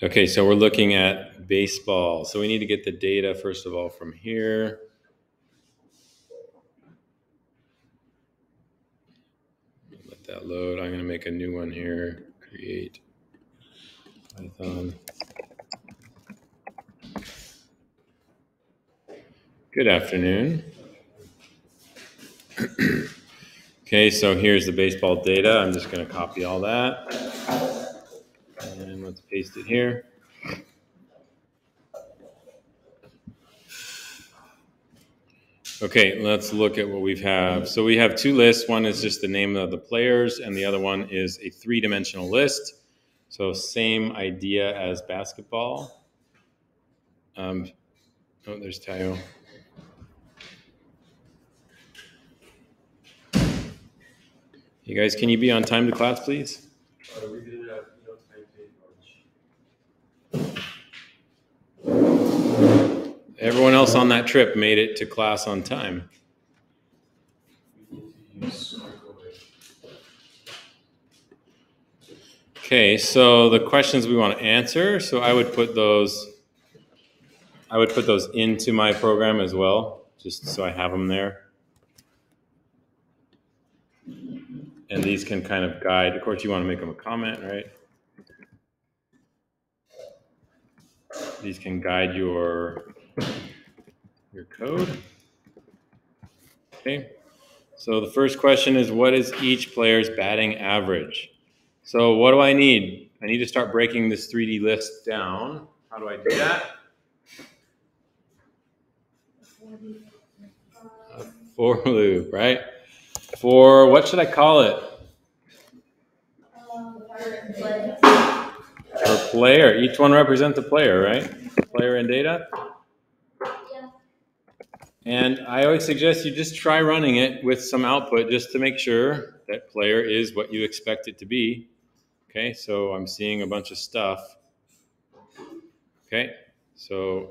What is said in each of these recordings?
Okay, so we're looking at baseball. So we need to get the data first of all from here. Let that load. I'm going to make a new one here. Create Python. Good afternoon. okay, so here's the baseball data. I'm just going to copy all that. Paste it here. Okay, let's look at what we have. Have. So we have two lists. One is just the name of the players, and the other one is a three-dimensional list. So same idea as basketball. Um, oh, there's Tayo. You guys, can you be on time to class, please? Everyone else on that trip made it to class on time. Okay, so the questions we want to answer, so I would put those I would put those into my program as well, just so I have them there. And these can kind of guide. Of course, you want to make them a comment, right? These can guide your your code. Okay, so the first question is what is each player's batting average? So what do I need? I need to start breaking this 3D list down. How do I do that? A for loop, right? For what should I call it? For player. Each one represents a player, right? Player and data. And I always suggest you just try running it with some output just to make sure that player is what you expect it to be. Okay, so I'm seeing a bunch of stuff. Okay, so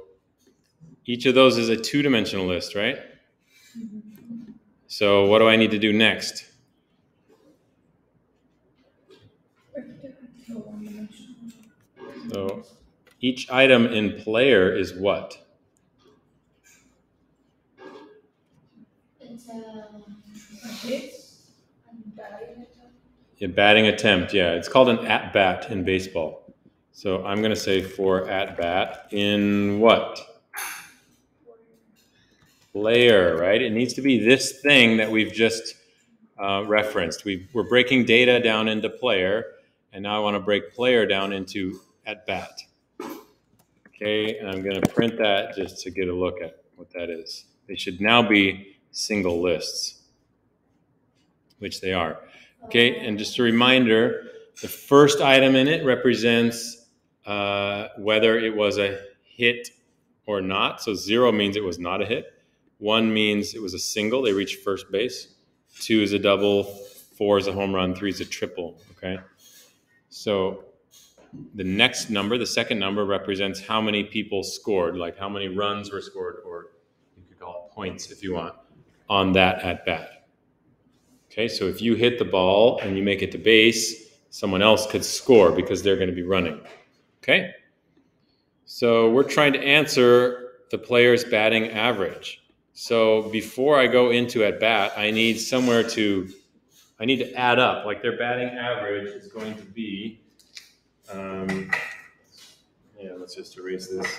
each of those is a two-dimensional list, right? So what do I need to do next? So each item in player is what? A batting attempt, yeah. It's called an at bat in baseball. So I'm going to say for at bat in what? Player, right? It needs to be this thing that we've just uh, referenced. we are breaking data down into player, and now I want to break player down into at bat. Okay, and I'm going to print that just to get a look at what that is. They should now be single lists, which they are. Okay, and just a reminder, the first item in it represents uh, whether it was a hit or not. So zero means it was not a hit. One means it was a single, they reached first base. Two is a double, four is a home run, three is a triple. Okay, so the next number, the second number, represents how many people scored, like how many runs were scored, or you could call it points if you want, on that at bat. Okay, so if you hit the ball and you make it to base, someone else could score because they're going to be running. Okay? So we're trying to answer the player's batting average. So before I go into at bat, I need somewhere to, I need to add up. Like their batting average is going to be, um, yeah, let's just erase this.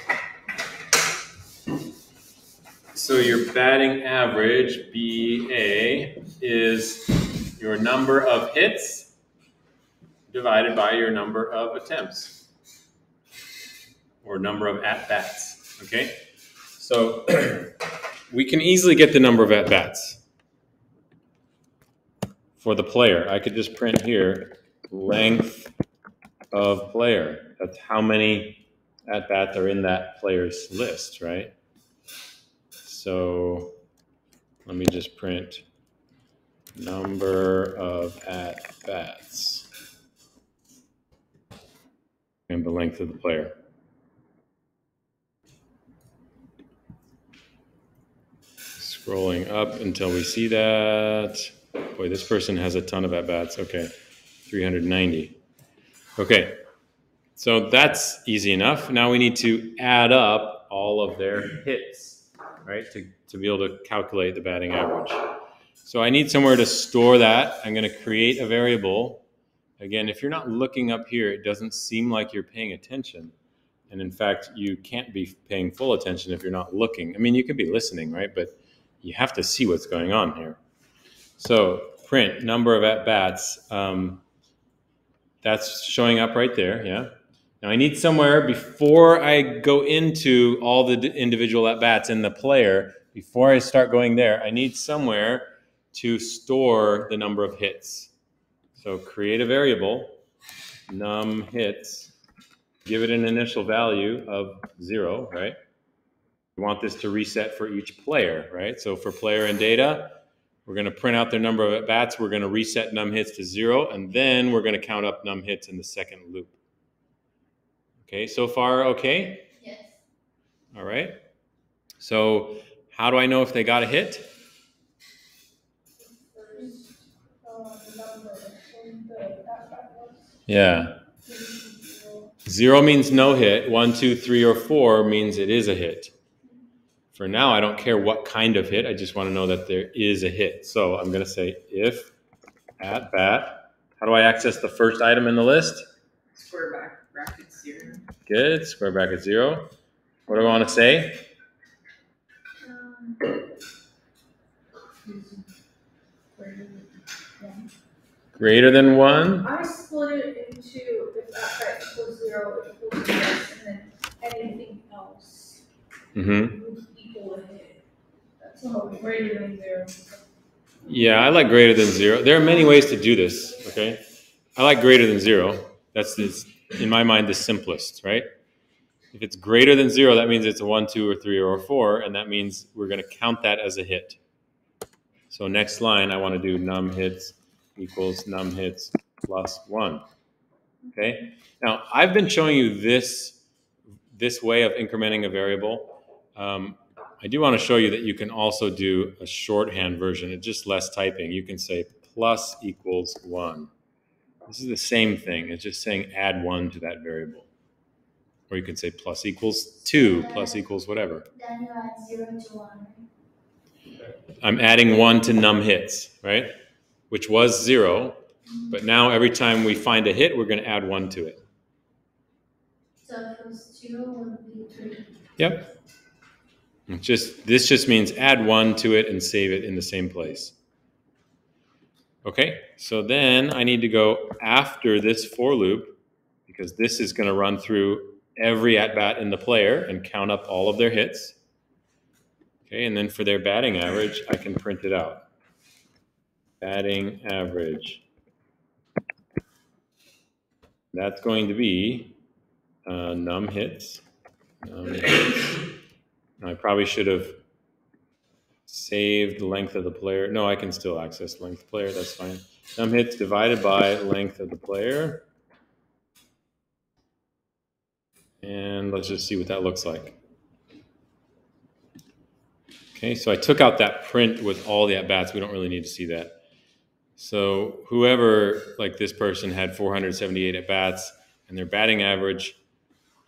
So your batting average, BA, is your number of hits divided by your number of attempts or number of at-bats, okay? So we can easily get the number of at-bats for the player. I could just print here length of player. That's how many at-bats are in that player's list, right? So let me just print number of at bats and the length of the player. Scrolling up until we see that. Boy, this person has a ton of at bats. Okay, 390. Okay, So that's easy enough. Now we need to add up all of their hits, right, to, to be able to calculate the batting average. So I need somewhere to store that. I'm going to create a variable. Again, if you're not looking up here, it doesn't seem like you're paying attention. And in fact, you can't be paying full attention if you're not looking. I mean, you could be listening, right? But you have to see what's going on here. So print number of at bats. Um, that's showing up right there. Yeah. Now I need somewhere before I go into all the individual at bats in the player, before I start going there, I need somewhere to store the number of hits. So create a variable, num hits, give it an initial value of zero, right? We want this to reset for each player, right? So for player and data, we're going to print out their number of at bats. We're going to reset num hits to zero, and then we're going to count up num hits in the second loop. Okay, so far okay? Yes. All right. So how do I know if they got a hit? Yeah. Zero means no hit. One, two, three, or four means it is a hit. For now, I don't care what kind of hit. I just want to know that there is a hit. So I'm going to say if at bat. How do I access the first item in the list? Square back bracket zero. Good. Square bracket zero. What do I want to say? Greater than one. I split it into if that that equals zero, it equals this, and then anything else Mm-hmm. would equal a hit. That's all greater than zero. Yeah, I like greater than zero. There are many ways to do this. Okay, I like greater than zero. That's this, in my mind the simplest, right? If it's greater than zero, that means it's a one, two, or three, or four, and that means we're going to count that as a hit. So next line, I want to do num hits equals num hits plus one. Okay. Now I've been showing you this this way of incrementing a variable. Um, I do want to show you that you can also do a shorthand version. It's just less typing. You can say plus equals one. This is the same thing. It's just saying add one to that variable. Or you can say plus equals two, plus equals whatever. Then you add zero to one. I'm adding one to num hits, right? Which was zero, but now every time we find a hit, we're going to add one to it. So if it was two, it would be three. Yep. Just this just means add one to it and save it in the same place. Okay, so then I need to go after this for loop because this is going to run through every at bat in the player and count up all of their hits. Okay, and then for their batting average, I can print it out. Batting average. That's going to be uh, num hits. Num hits. I probably should have saved the length of the player. No, I can still access length player. That's fine. Num hits divided by length of the player. And let's just see what that looks like. Okay, so I took out that print with all the at-bats. We don't really need to see that. So whoever, like this person, had 478 at-bats and their batting average,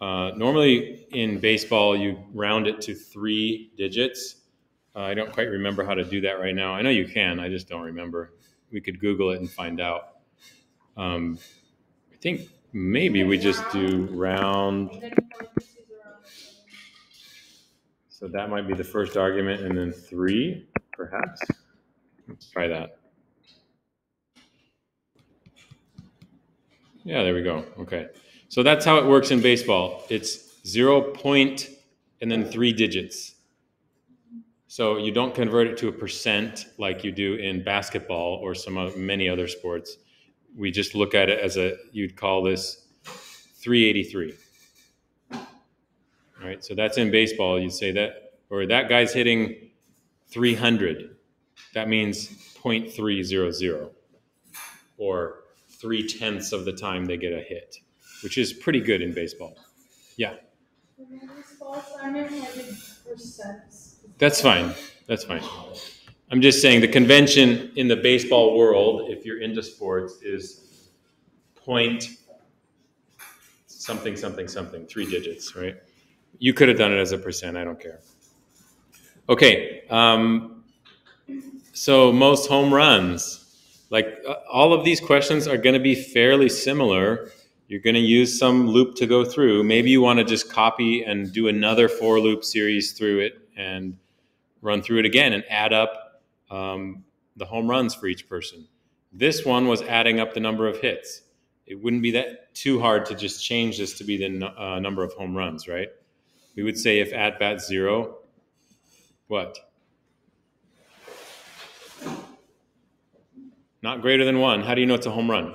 uh, normally in baseball, you round it to three digits. Uh, I don't quite remember how to do that right now. I know you can, I just don't remember. We could Google it and find out. Um, I think maybe we just do round. So that might be the first argument, and then three, perhaps. Let's try that. Yeah, there we go. Okay. So that's how it works in baseball. It's zero point and then three digits. So you don't convert it to a percent like you do in basketball or some of many other sports. We just look at it as a, you'd call this 383. All right, so that's in baseball. You'd say that, or that guy's hitting 300. That means 0.300, or three tenths of the time they get a hit, which is pretty good in baseball. Yeah, then Simon. That's fine. That's fine. I'm just saying the convention in the baseball world, if you're into sports, is point something, something, something, three digits, right? You could have done it as a percent. I don't care. Okay. Um, so most home runs, like uh, all of these questions are going to be fairly similar. You're going to use some loop to go through. Maybe you want to just copy and do another for loop series through it and run through it again and add up um, the home runs four each person. This one was adding up the number of hits. It wouldn't be that too hard to just change this to be the uh, number of home runs, right? We would say if at bat zero, what? Not greater than one. How do you know it's a home run?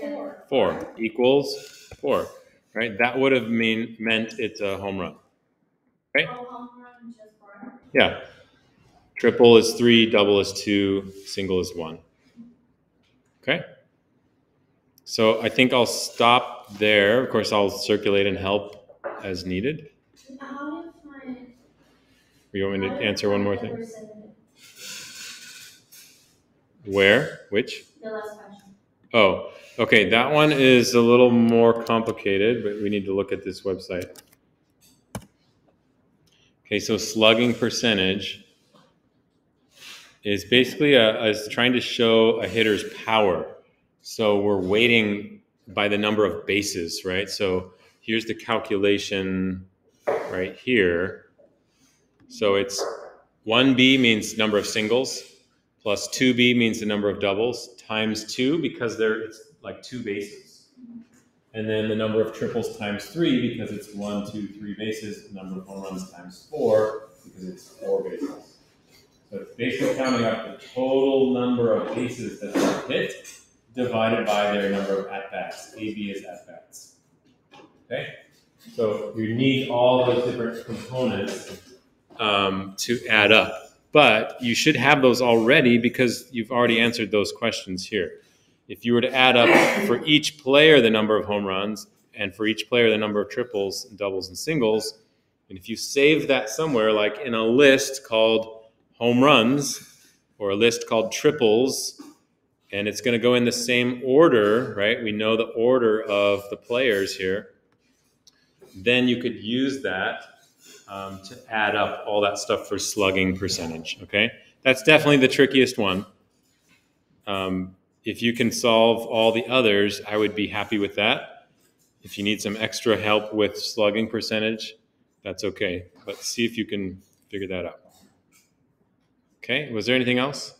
Four. Four equals four, right? That would have mean meant it's a home run. Oh, home run just for. Yeah. Triple is three, double is two, single is one. Okay. So I think I'll stop there. Of course, I'll circulate and help as needed. Do you want me to answer one more thing? Where? Which? The last question. Oh, okay. That one is a little more complicated, but we need to look at this website. Okay, so slugging percentage is basically a, is trying to show a hitter's power. So we're weighting by the number of bases, right? So here's the calculation right here. So it's 1B means number of singles, plus 2B means the number of doubles, times 2 because there it's like two bases. And then the number of triples times 3 because it's one, two, three bases, number of home runs times 4 because it's four bases. So it's basically counting up the total number of bases that they hit divided by their number of at-bats. AB is at-bats. Okay? So you need all those different components um, to add up. But you should have those already because you've already answered those questions here. If you were to add up for each player the number of home runs and for each player the number of triples and doubles and singles, and if you save that somewhere, like in a list called home runs or a list called triples, and it's going to go in the same order, right? We know the order of the players here. Then you could use that um, to add up all that stuff for slugging percentage. Okay, that's definitely the trickiest one. Um, if you can solve all the others, I would be happy with that. If you need some extra help with slugging percentage, that's okay. But see if you can figure that out. Okay, was there anything else?